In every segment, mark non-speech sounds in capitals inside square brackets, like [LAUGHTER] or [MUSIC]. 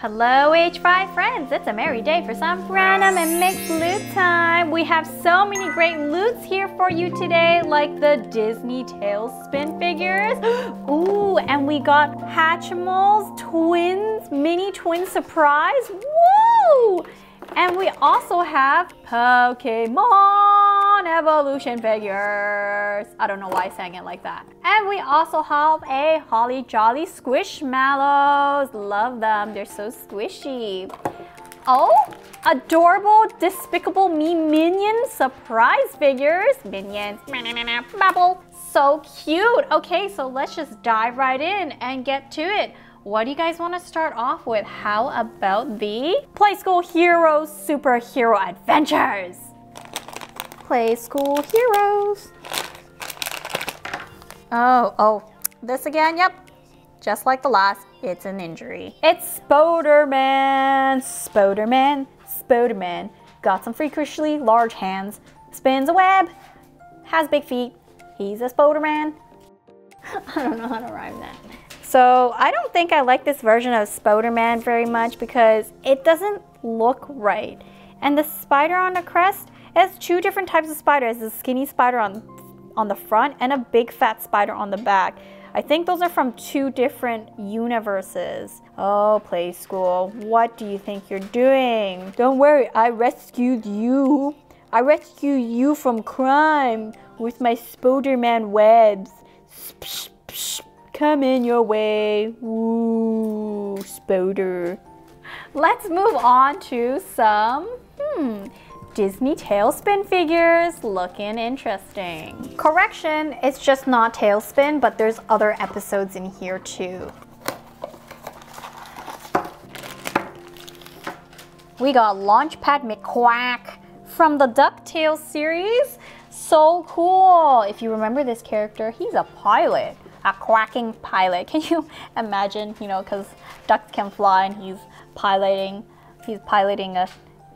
Hello H5 friends, it's a merry day for some random and mixed loot time. We have so many great loots here for you today, like the Disney TaleSpin figures. [GASPS] Ooh, and we got Hatchimals twins, mini twin surprise. Woo! And we also have Pokemon Evolution figures. I don't know why I sang it like that. And we also have a Holly Jolly Squishmallows. Love them, they're so squishy. Oh, adorable Despicable Me Minion surprise figures. Minions, bubble. So cute. Okay, so let's just dive right in and get to it. What do you guys want to start off with? How about the Playskool Heroes Superhero Adventures? Playskool Heroes. Oh, oh, this again? Yep. Just like the last, it's an injury. It's Spoderman, Spoderman, Spoderman. Got some freakishly large hands, spins a web, has big feet. He's a Spoderman. [LAUGHS] I don't know how to rhyme that. So I don't think I like this version of Spoderman very much because it doesn't look right. And the spider on the crest has two different types of spiders. A skinny spider on, on the front and a big fat spider on the back. I think those are from two different universes. Oh, Playskool, what do you think you're doing? Don't worry, I rescued you. I rescued you from crime with my Spoderman webs. Psh, psh, come in your way. Ooh, Spoder. Let's move on to some, hmm, Disney TaleSpin figures looking interesting. Correction, it's just not TaleSpin, but there's other episodes in here too. We got Launchpad McQuack from the DuckTales series. So cool. If you remember this character, he's a pilot a quacking pilot. [LAUGHS] Can you imagine, you know, because ducks can fly and he's piloting, he's piloting a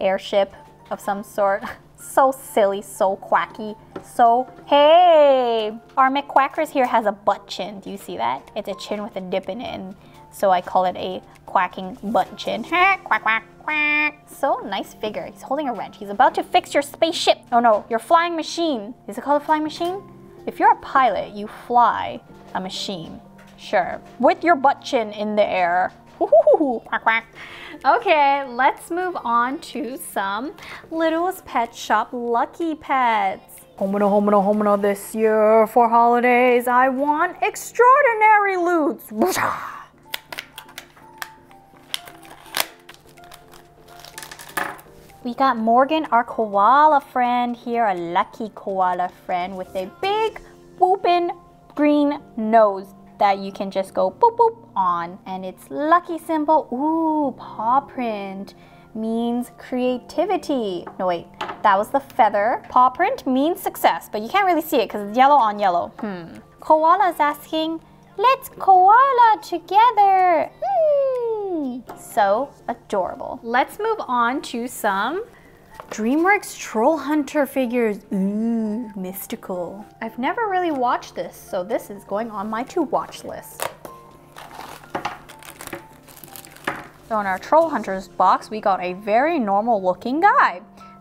airship of some sort. [LAUGHS] so silly, so quacky, so, hey! Our McQuackers here has a butt chin. Do you see that? It's a chin with a dip in it, and so I call it a quacking butt chin. [LAUGHS] quack, quack, quack. So, nice figure. He's holding a wrench. He's about to fix your spaceship. Oh no, your flying machine. Is it called a flying machine? If you're a pilot, you fly a machine. Sure. With your butt chin in the air. Quack, quack. Okay, let's move on to some Littlest Pet Shop Lucky Pets. Homina, homina, homina this year for holidays. I want extraordinary loots. We got Morgan, our koala friend here, a lucky koala friend with a big whoopin' green nose that you can just go boop boop on and it's lucky symbol. Ooh, paw print means creativity. No wait, that was the feather. Paw print means success, but you can't really see it because it's yellow on yellow. Hmm. Koala is asking, let's koala together. Hmm. So adorable. Let's move on to some DreamWorks Troll Hunter figures. Ooh, mystical. I've never really watched this, so this is going on my to watch list. So in our Troll Hunters box, we got a very normal looking guy.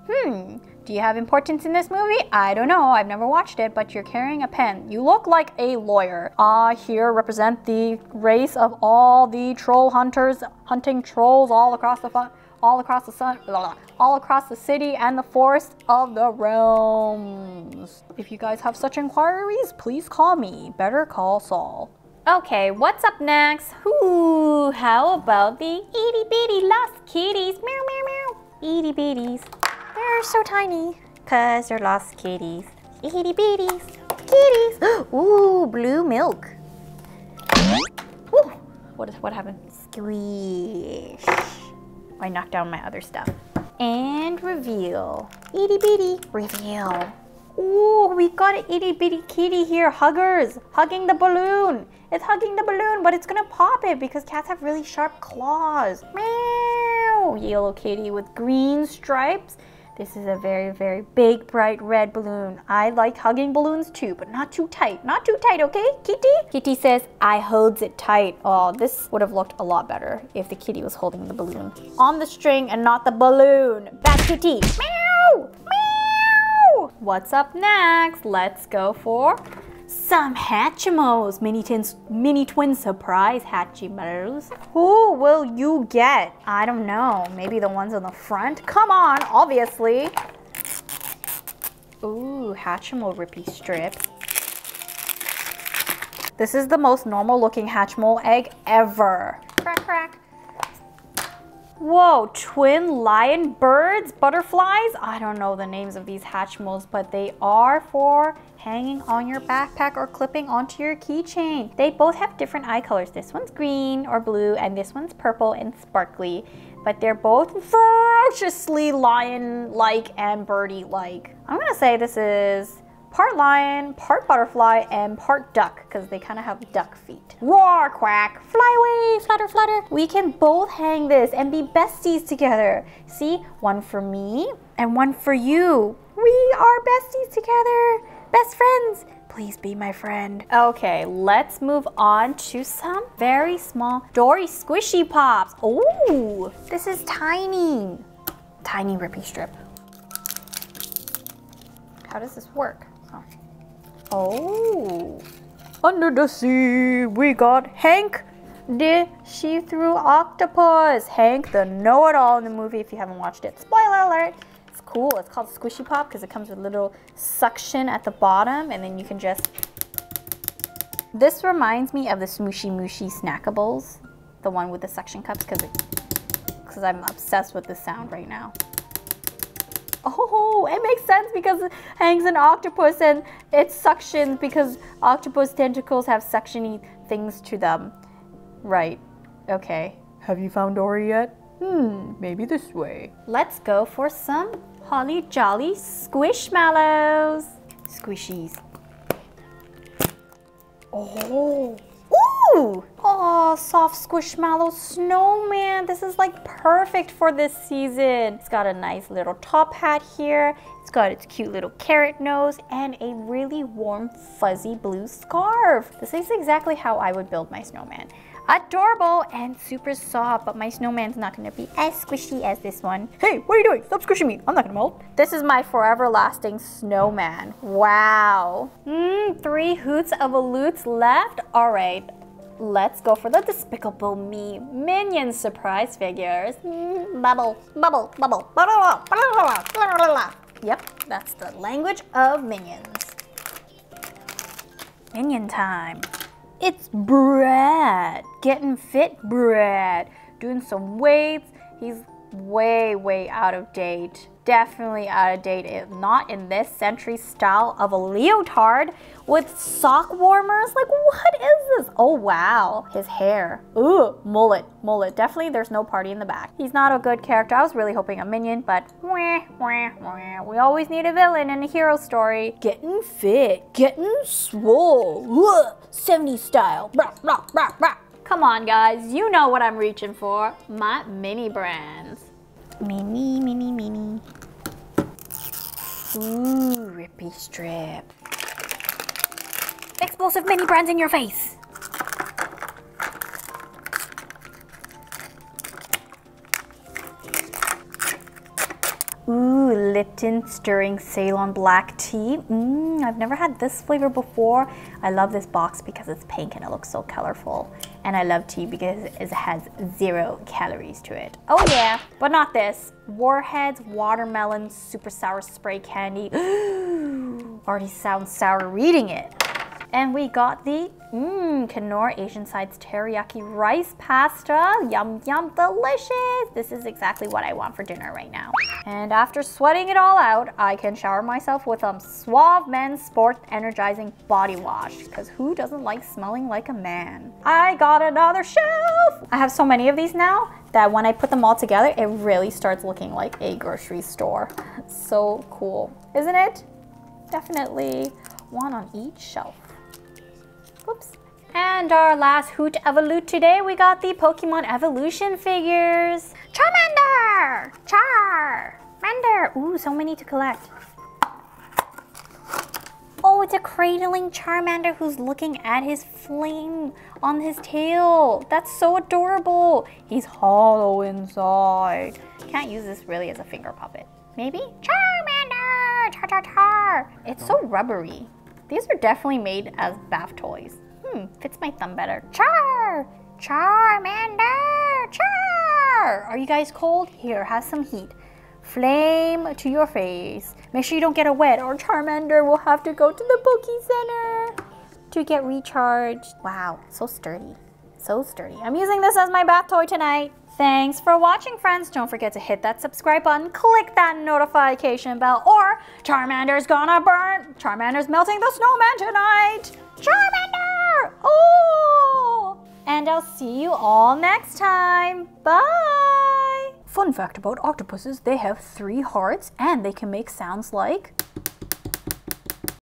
Hmm, do you have importance in this movie? I don't know, I've never watched it, but you're carrying a pen. You look like a lawyer. I here represent the race of all the troll hunters hunting trolls all across the all across the sun, blah, blah, all across the city and the forest of the realms. If you guys have such inquiries, please call me. Better call Saul. Okay, what's up next? Ooh, how about the itty bitty lost kitties? Meow, meow, meow. Itty bitties. They're so tiny, cause they're lost kitties. Itty bitties, kitties. [GASPS] Ooh, blue milk. Ooh, what, what happened? Squish. I knocked down my other stuff. And reveal. Itty bitty. Reveal. Ooh, we got an itty bitty kitty here. Huggers. Hugging the balloon. It's hugging the balloon, but it's gonna pop it because cats have really sharp claws. Meow. Yellow kitty with green stripes. This is a very, very big, bright red balloon. I like hugging balloons too, but not too tight. Not too tight, okay, Kitty? Kitty says, I holds it tight. Oh, this would have looked a lot better if the kitty was holding the balloon. On the string and not the balloon. Bad kitty. Meow! Meow! What's up next? Let's go for some Hatchimals, mini twins, mini twin surprise Hatchimals. Who will you get? I don't know. Maybe the ones on the front. Come on, obviously. Ooh, Hatchimal Rippy strip. This is the most normal looking Hatchimal egg ever. Crack, crack. Whoa, twin lion birds, butterflies? I don't know the names of these Hatchimals, but they are for hanging on your backpack or clipping onto your keychain. They both have different eye colors. This one's green or blue and this one's purple and sparkly, but they're both ferociously lion-like and birdie-like. I'm gonna say this is part lion, part butterfly, and part duck, because they kind of have duck feet. Roar, quack, fly away, flutter, flutter. We can both hang this and be besties together. See, one for me and one for you. We are besties together, best friends. Please be my friend. Okay, let's move on to some very small Dory Squishy Pops. Ooh, this is tiny. Tiny rippy strip. How does this work? Oh. oh. Under the sea, we got Hank the see-through octopus. Hank, the know-it-all in the movie, if you haven't watched it. Spoiler alert. It's cool. It's called Squishy Pop because it comes with a little suction at the bottom and then you can just... This reminds me of the Smooshy Mushy Snackables. The one with the suction cups because because I'm obsessed with the sound right now. Oh, it makes sense because it hangs an octopus and it's suctioned because octopus tentacles have suctiony things to them. Right. Okay. Have you found Dory yet? Hmm, maybe this way. Let's go for some Holly Jolly Squishmallows. Squishies. Oh. Ooh! Oh, soft squishmallow snowman. This is like perfect for this season. It's got a nice little top hat here. It's got its cute little carrot nose and a really warm fuzzy blue scarf. This is exactly how I would build my snowman. Adorable and super soft, but my snowman's not gonna be as squishy as this one. Hey, what are you doing? Stop squishing me. I'm not gonna melt. This is my forever lasting snowman. Wow. Mm, three hoots of a loots left. All right, Let's go for the Despicable Me Minion surprise figures. Mm, bubble, bubble, bubble, bubble, bubble, bubble. Yep, that's the language of minions. Minion time. It's Bratt. Getting fit, Bratt. Doing some weights. He's way, way out of date definitely out of date. if Not in this century style of a leotard with sock warmers. Like, what is this? Oh, wow. His hair. Ooh, mullet, mullet. Definitely there's no party in the back. He's not a good character. I was really hoping a minion, but we always need a villain in a hero story. Getting fit, getting swole. Ugh, 70s style. Rah, rah, rah, rah. Come on, guys. You know what I'm reaching for. My mini brands. Mini, mini, mini. Ooh, rippy strip. Explosive mini brands in your face. Lipton stirring Ceylon black tea. Mmm, I've never had this flavor before. I love this box because it's pink and it looks so colorful. And I love tea because it has zero calories to it. Oh yeah, but not this. Warheads Watermelon Super Sour Spray Candy. [GASPS] Already sounds sour reading it. And we got the mmm Knorr Asian Sides Teriyaki Rice Pasta. Yum, yum, delicious. This is exactly what I want for dinner right now. And after sweating it all out, I can shower myself with a Suave Men's Sport Energizing Body Wash. Because who doesn't like smelling like a man? I got another shelf. I have so many of these now that when I put them all together, it really starts looking like a grocery store. So cool, isn't it? Definitely one on each shelf. Whoops. And our last Hoot Evolute today, we got the Pokemon Evolution figures. Charmander! Charmander! Ooh, so many to collect. Oh, it's a cradling Charmander who's looking at his flame on his tail. That's so adorable. He's hollow inside. Can't use this really as a finger puppet. Maybe? Charmander! Char char char! It's so rubbery. These are definitely made as bath toys. Hmm, fits my thumb better. Char! Charmander! Char! Are you guys cold? Here, have some heat. Flame to your face. Make sure you don't get a wet or Charmander will have to go to the Poke Center to get recharged. Wow, so sturdy. So sturdy. I'm using this as my bath toy tonight. Thanks for watching, friends. Don't forget to hit that subscribe button, click that notification bell, or Charmander's gonna burn. Charmander's melting the snowman tonight. Charmander! Oh! And I'll see you all next time. Bye! Fun fact about octopuses, they have three hearts and they can make sounds like